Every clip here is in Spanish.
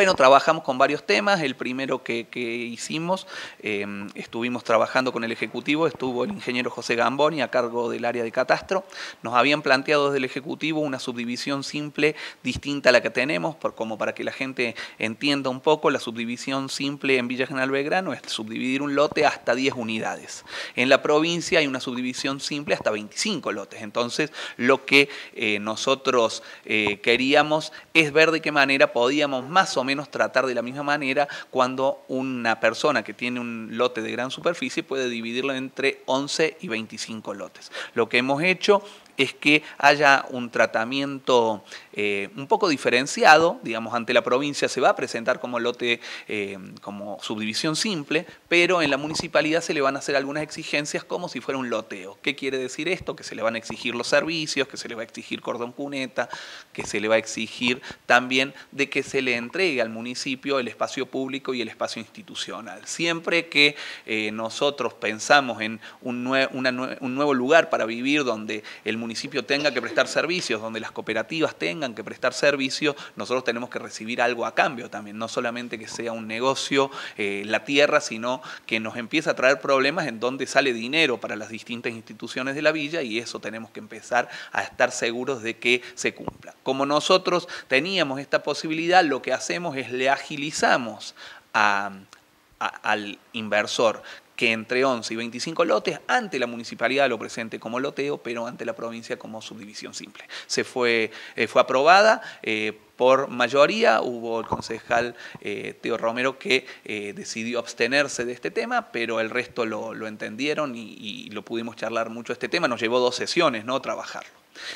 Bueno, trabajamos con varios temas. El primero que, hicimos, em, estuvimos trabajando con el Ejecutivo, estuvo el ingeniero José Gamboni a cargo del área de catastro. Nos habían planteado desde el Ejecutivo una subdivisión simple distinta a la que tenemos, por, como para que la gente entienda un poco, la subdivisión simple en Villa General Belgrano es subdividir un lote hasta 10 unidades. En la provincia hay una subdivisión simple hasta 25 lotes. Entonces, lo que eh, nosotros eh, queríamos es ver de qué manera podíamos más o menos tratar de la misma manera cuando una persona que tiene un lote de gran superficie puede dividirlo entre 11 y 25 lotes. Lo que hemos hecho es que haya un tratamiento eh, un poco diferenciado, digamos, ante la provincia se va a presentar como lote, eh, como subdivisión simple, pero en la municipalidad se le van a hacer algunas exigencias como si fuera un loteo. ¿Qué quiere decir esto? Que se le van a exigir los servicios, que se le va a exigir cordón cuneta, que se le va a exigir también de que se le entregue al municipio el espacio público y el espacio institucional. Siempre que eh, nosotros pensamos en un, nuevo lugar para vivir donde el municipio tenga que prestar servicios, donde las cooperativas tengan que prestar servicios, nosotros tenemos que recibir algo a cambio también, no solamente que sea un negocio eh, la tierra, sino que nos empieza a traer problemas en donde sale dinero para las distintas instituciones de la villa y eso tenemos que empezar a estar seguros de que se cumpla. Como nosotros teníamos esta posibilidad, lo que hacemos es le agilizamos al inversor que entre 11 y 25 lotes, ante la municipalidad lo presente como loteo, pero ante la provincia como subdivisión simple. Se fue, eh, fue aprobada. Eh, por mayoría. Hubo el concejal eh, Teo Romero que decidió abstenerse de este tema, pero el resto lo, entendieron y, lo pudimos charlar mucho este tema. Nos llevó dos sesiones, ¿no? Trabajarlo.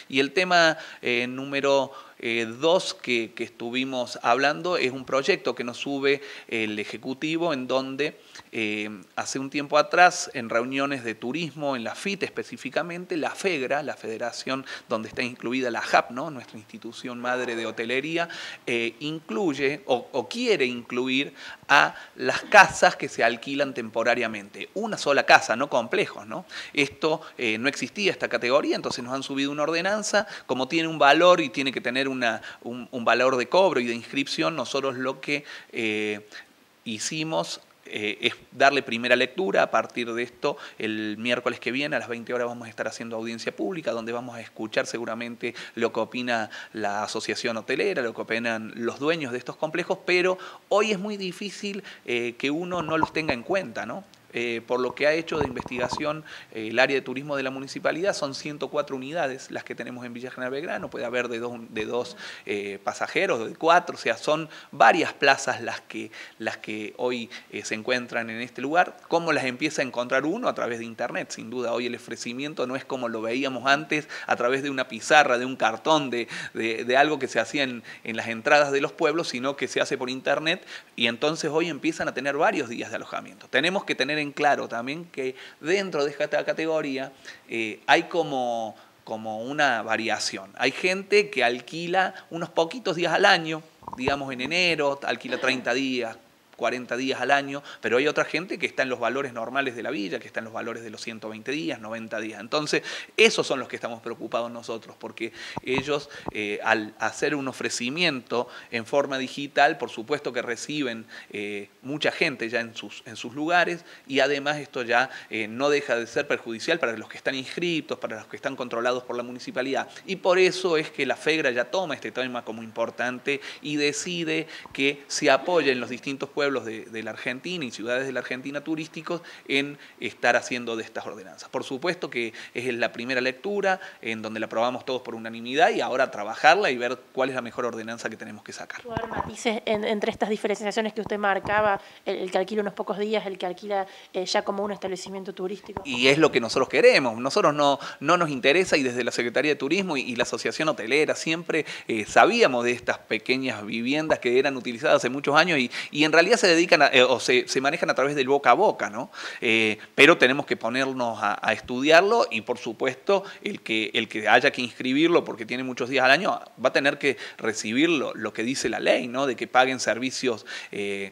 Y el tema número dos que, que, estuvimos hablando es un proyecto que nos sube el Ejecutivo en donde eh, hace un tiempo atrás, en reuniones de turismo, en la FIT específicamente, la FEGRA, la federación donde está incluida la JAP, ¿no? nuestra institución madre de hotelería, eh, incluye o, quiere incluir a las casas que se alquilan temporariamente. Una sola casa, no complejos. ¿no? Esto eh, no existía, esta categoría, entonces nos han subido una ordenanza, como tiene un valor y tiene que tener un, valor de cobro y de inscripción, nosotros lo que hicimos eh, es darle primera lectura. A partir de esto, el miércoles que viene a las 20 horas vamos a estar haciendo audiencia pública, donde vamos a escuchar seguramente lo que opina la asociación hotelera, lo que opinan los dueños de estos complejos, pero hoy es muy difícil eh, que uno no los tenga en cuenta, ¿no? Eh, por lo que ha hecho de investigación eh, el área de turismo de la municipalidad, son 104 unidades las que tenemos en Villa General Belgrano, puede haber de dos, de dos eh, pasajeros, de cuatro, o sea, son varias plazas las que, las que hoy se encuentran en este lugar. ¿Cómo las empieza a encontrar uno? A través de Internet, sin duda. Hoy el ofrecimiento no es como lo veíamos antes, a través de una pizarra, de un cartón, de, de algo que se hacía en, en las entradas de los pueblos, sino que se hace por Internet y entonces hoy empiezan a tener varios días de alojamiento. Tenemos que tener en claro también que dentro de esta categoría eh, hay como, como una variación. Hay gente que alquila unos poquitos días al año, digamos en enero, alquila 30 días, 40 días al año, pero hay otra gente que está en los valores normales de la villa, que está en los valores de los 120 días, 90 días. Entonces, esos son los que estamos preocupados nosotros, porque ellos eh, al hacer un ofrecimiento en forma digital, por supuesto que reciben eh, mucha gente ya en sus, en sus lugares y además esto ya eh, no deja de ser perjudicial para los que están inscritos, para los que están controlados por la municipalidad. Y por eso es que la FEGRA ya toma este tema como importante y decide que se apoyen los distintos pueblos pueblos de, la Argentina y ciudades de la Argentina turísticos en estar haciendo de estas ordenanzas. Por supuesto que es la primera lectura en donde la aprobamos todos por unanimidad y ahora trabajarla y ver cuál es la mejor ordenanza que tenemos que sacar. matices entre estas diferenciaciones que usted marcaba, el, que alquila unos pocos días, el que alquila eh, ya como un establecimiento turístico. Y es lo que nosotros queremos. Nosotros no, no nos interesa y desde la Secretaría de Turismo y, la Asociación Hotelera siempre eh, sabíamos de estas pequeñas viviendas que eran utilizadas hace muchos años y, y en realidad se dedican o se, manejan a través del boca a boca, ¿no? pero tenemos que ponernos a, estudiarlo y por supuesto el que, el que haya que inscribirlo porque tiene muchos días al año va a tener que recibir lo, que dice la ley, ¿no? De que paguen servicios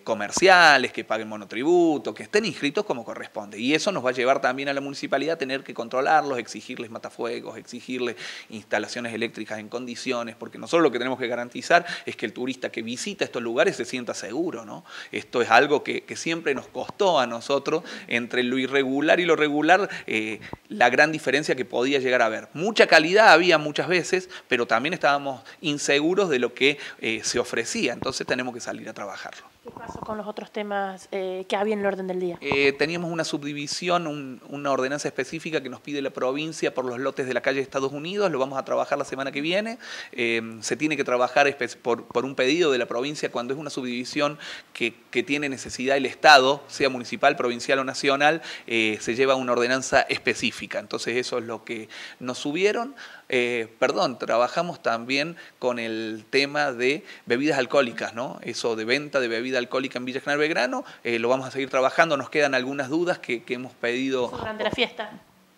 comerciales, que paguen monotributo, que estén inscritos como corresponde. Y eso nos va a llevar también a la municipalidad a tener que controlarlos, exigirles matafuegos, exigirles instalaciones eléctricas en condiciones, porque nosotros lo que tenemos que garantizar es que el turista que visita estos lugares se sienta seguro. ¿no? Esto es algo que, siempre nos costó a nosotros, entre lo irregular y lo regular, eh, la gran diferencia que podía llegar a haber. Mucha calidad había muchas veces, pero también estábamos inseguros de lo que eh, se ofrecía, entonces tenemos que salir a trabajarlo. ¿Qué pasó con los otros temas eh, que había en el orden del día? Eh, teníamos una subdivisión, una ordenanza específica que nos pide la provincia por los lotes de la calle de Estados Unidos, lo vamos a trabajar la semana que viene. Eh, se tiene que trabajar por, por, un pedido de la provincia cuando es una subdivisión que, que tiene necesidad el Estado, sea municipal, provincial o nacional, se lleva una ordenanza específica. Entonces eso es lo que nos subieron. perdón, trabajamos también con el tema de bebidas alcohólicas, ¿no? Eso de venta de bebidas alcohólica en Villa General Belgrano. Eh, lo vamos a seguir trabajando, nos quedan algunas dudas que, hemos pedido. Durante la fiesta.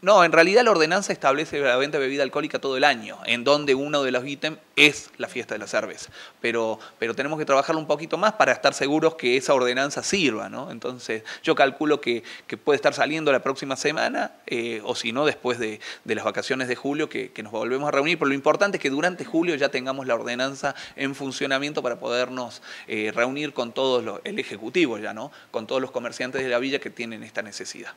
No, en realidad la ordenanza establece la venta de bebida alcohólica todo el año, en donde uno de los ítems es la fiesta de la cerveza. Pero, pero tenemos que trabajarlo un poquito más para estar seguros que esa ordenanza sirva, ¿no? Entonces, yo calculo que, puede estar saliendo la próxima semana, eh, o si no, después de, las vacaciones de julio, que, nos volvemos a reunir. Pero lo importante es que durante julio ya tengamos la ordenanza en funcionamiento para podernos eh, reunir con todos los, el Ejecutivo ya, ¿no? Con todos los comerciantes de la villa que tienen esta necesidad.